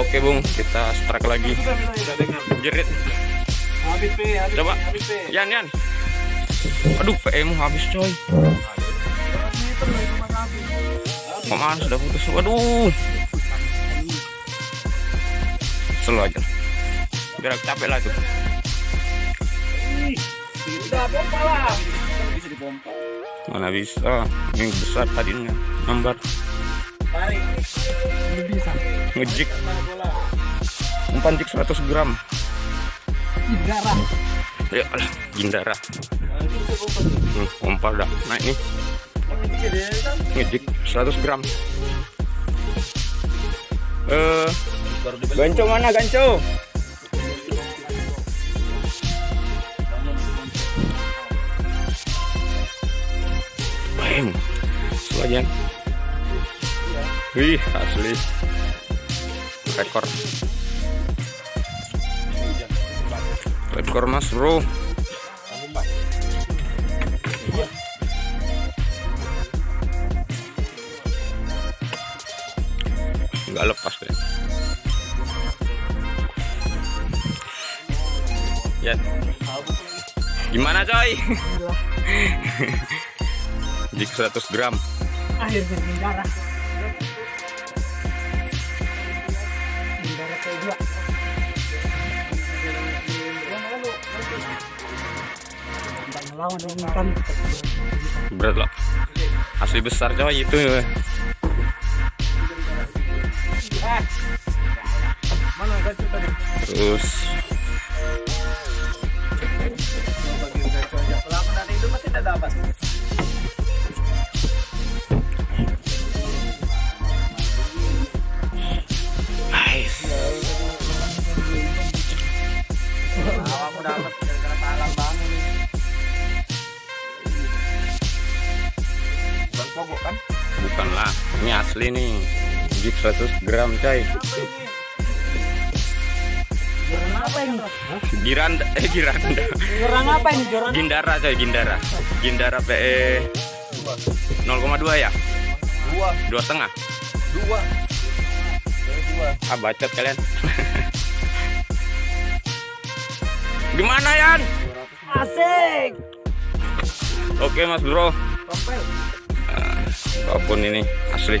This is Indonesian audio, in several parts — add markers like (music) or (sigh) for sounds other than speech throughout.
Oke bung, kita strike lagi. Jerit. Habis P, habis Coba. Habis P. Yan Yan. Aduh, PM habis coy. Mana sudah putus? Waduh. Selo aja. Biar aku capek lah tuh. Udah pompa lah. Bisa dipompa. Mana bisa? Ini besar tadinya. Nambar Tarik. Ini bisa. Ngejik umpan jik 100 gram. Garah. Ya alah, gindara. Hmm, umpan dah naik nih. Ngejik 100 gram. Eh, ganco mana ganco? Bam. Selayan. Wih, asli. Rekor. Rekor mas bro. Nggak lepas deh. Ya. Gimana coy? (laughs) Jik 100 gram. Akhir berdarah. Berat loh. Asli besar coy itu. Tadi? Terus ini asli nih. Jik 100 gram coy. Joran apa ini? Giranda, eh giranda. Joran apa ini? Joran Gindara coy, Gindara. Gindara PE 0,2 ya? dua, Dua setengah. dua, dua. Ah bacot kalian. Gimana Yan? Asik. Oke Mas Bro. Apa pun ini asli.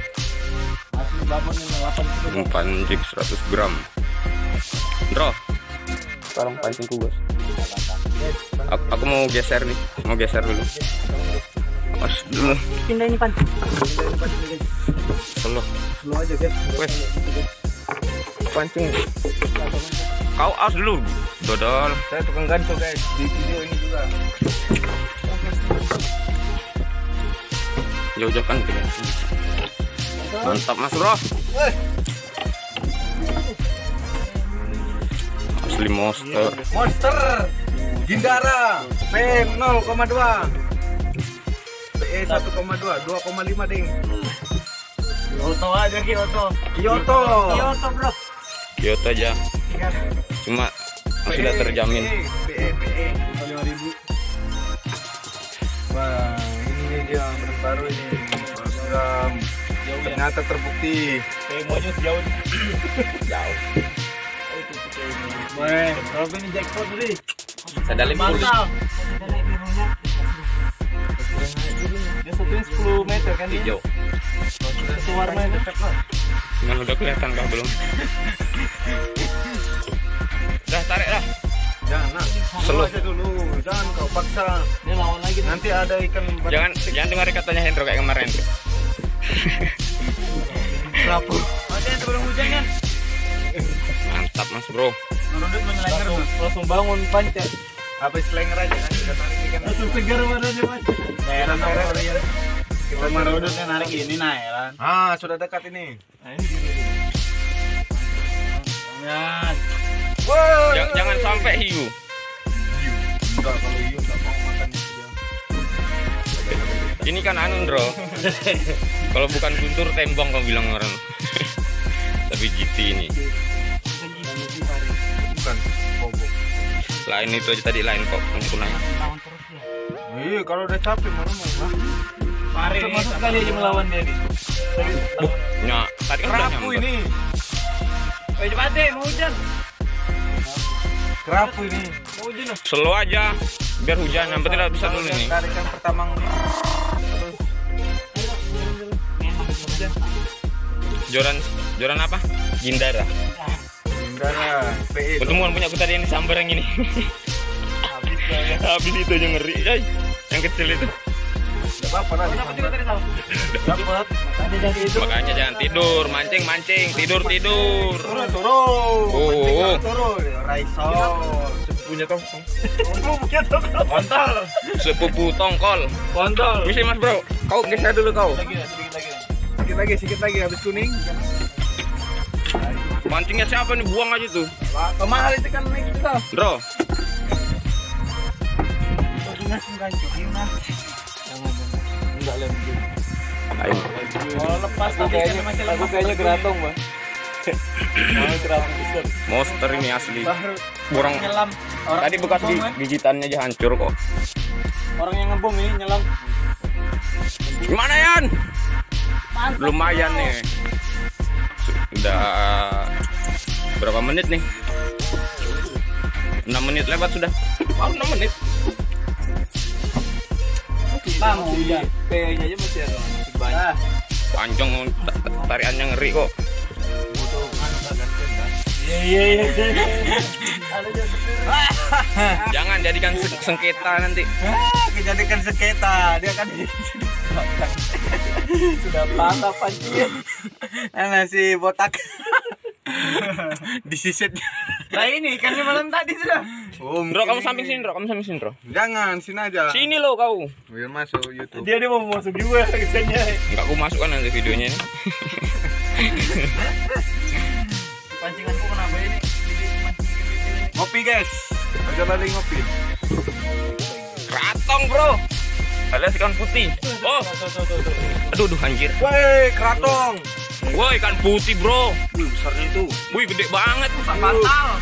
Asli babon ini 8 kilo. Umpan jik 100 gram. Bro. Tolong pancingku bos. Aku, aku mau geser nih, mau geser dulu. Mas dulu, Pindah ini pan. selo. Lu aja guys. Wes. Pancing. Kau aus dulu, dodol. Saya tukang gantung guys di video ini juga. Jauh-jauh kan gitu. Mantap Mas Bro. Asli monster. Monster. Gindara P 0,2 PE 1,2 2,5 ding. Kyoto aja Kyoto. Kyoto. Kyoto bro. Kyoto aja. Cuma sudah terjamin. PE PE 5000 Wah ini dia brand baru ini program ternyata terbukti PE mojos jauh jauh Weh, Robin jackpot nih. Sadalin pulih. Dia satunya 10 meter kan dia? Hijau. Itu warnanya. Mana udah kelihatan kah belum? (laughs) Dah tarik dah. Jangan, nak. Selu. Selu aja dulu. Jangan kau paksa. Dia lawan lagi. Nanti ada ikan ber- Jangan jangan dengar katanya Hendro kayak kemarin. (laughs) Rapuh. Ada yang sebelum hujan kan? Mantap Mas Bro. Menurut menyelenger langsung, langsung bangun pancet. Apa selenger aja nanti kita tarik ikan. Langsung segar badannya pancet. Heran heran ya. Kita merudutnya narik ini nah heran. Ah sudah dekat ini. Nah ini gini. Jangan. Wow. Jangan, jangan sampai hiu. Enggak kalau hiu enggak mau makan dia. Ini kan anu Bro. Kalau bukan guntur tembong kau bilang orang. Tapi GT ini. Bukan bobo. Lain itu aja tadi lain kok yang kunai. Iya, kalau udah capek mana mau lah. Masuk, masuk sekali aja melawan dia nih. Buh, nya tadi kan udah nyamber. ini. Ayo cepat deh, mau hujan. Kerapu ini. Slow aja. Biar hujan. Yang penting bisa dulu nih. Tarikan pertama Joran Joran apa? Gindara. Gindara. PE. Pertemuan punya aku tadi yang disambar yang ini. Habis ya. Habis itu aja ngeri. Yang kecil itu. Apa-apa lah. Dapat juga tadi tahu. Dapat. Tadi jadi itu. Makanya jangan tidur, mancing mancing, tidur tidur. Turun, turun. Oh. Turun. Raiso. Sepupunya tong. Sepupunya tong. Kontol. Sepupu tongkol. Kontol. Bisa mas bro, kau geser dulu kau. Lagi, sedikit lagi. Sedikit lagi, sedikit lagi habis kuning. Mancingnya siapa nih? Buang aja tuh. Mahal itu kan naik kita. Bro, Dinas ayo. Kalau lepas tadi kayaknya masih lepas. Aku kayaknya geratong, Bang. Monster ini asli. Orang nyelam. Orang tadi bekas gi- kan? gigitannya aja hancur kok. Orang yang ngebom ini nyelam. Gimana Yan? Mantap, Lumayan bro. nih. Sudah berapa menit nih? 6 menit lewat sudah. Baru 6 menit. Hujan. P-nya aja masih ada. Masih banyak. Panjang ta- ta- tariannya ngeri kok. Iya, iya, iya. Ada (laughs) Jangan jadikan se- sengketa nanti. Ah, kejadikan seketa. Dia kan sudah patah pancinya. Nah, si botak. (laughs) Disisit. Nah ini ikannya malam tadi sudah. Oh, Bro, kamu samping sini, Bro. Kamu samping sini, Bro. Jangan, sini aja. Sini lo kau. Biar masuk YouTube. Dia dia mau masuk juga (laughs) ikannya. Enggak aku masukkan nanti videonya ini. (laughs) Pancinganku kenapa ini? Ngopi, guys. Aja balik ngopi. Kratong, Bro. Alias ikan putih. Oh, aduh, aduh anjir. Woi, keratong. Woi, ikan putih, Bro. Wih, besarnya itu. Wih, gede banget. Pantal.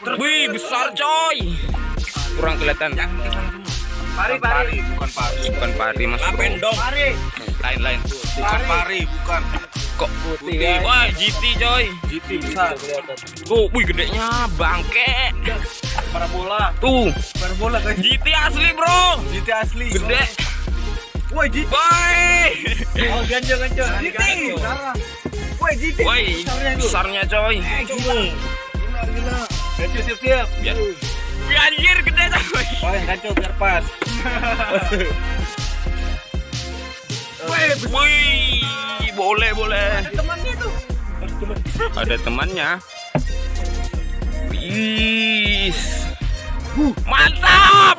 Wih, besar coy. Kurang kelihatan. Pari Bukan pari. bukan pari. Bukan pari, Mas. Bro. Lapendong. Pari. Lain, lain. Bukan pari, bukan. Kok Putih, putih? ya. Wah, GT coy. GT besar. Tuh, wih gedenya bangke. Parabola. Tuh, Parabola kan. GT asli, Bro. GT asli. Gede. Woi GT. Woi. Oh ganjel ganjel. GT. Woi GT. Woi, besarnya coy. Gila gila. Ganjel siap siap. Biar. Wih, anjir gede coy. Oh yang biar pas. Wih, boleh, boleh. Temannya tuh. Ada temannya. Wis. Mantap.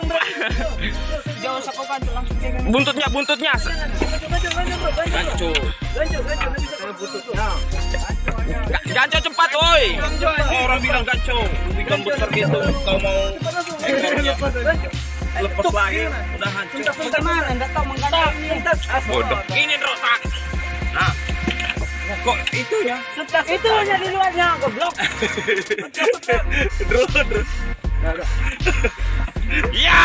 Jauh ganjel langsung ganjel. Buntutnya, buntutnya. Gancu. Ganjel. Nanti saya butuh. Ga- Gancu cepat, woi. Orang bilang gancu. Ikan besar gitu. Kau mau ekornya Lepas lagi. udah hancur. Sebentar mana? Enggak tahu mengganjal. Bodoh. Ini, Bro. tak. Nah. Kok itu ya? Sudah itu aja di luarnya goblok. Terus, terus. Ya.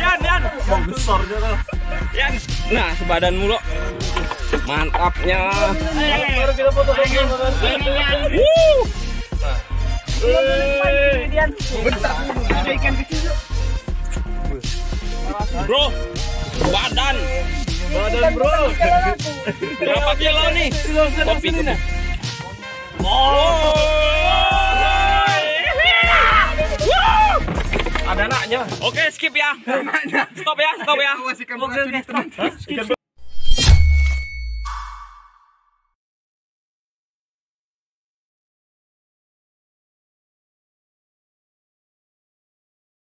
Yan, Yan. Mau besar dia. Yan. Nah, sebadan mulu. Mantapnya. Baru kita foto. Bro, badan. Badan bro. Berapa kilo nih? Kopi. Oh. Ada anaknya. Oke, skip ya. Stop ya, stop ya. Itu.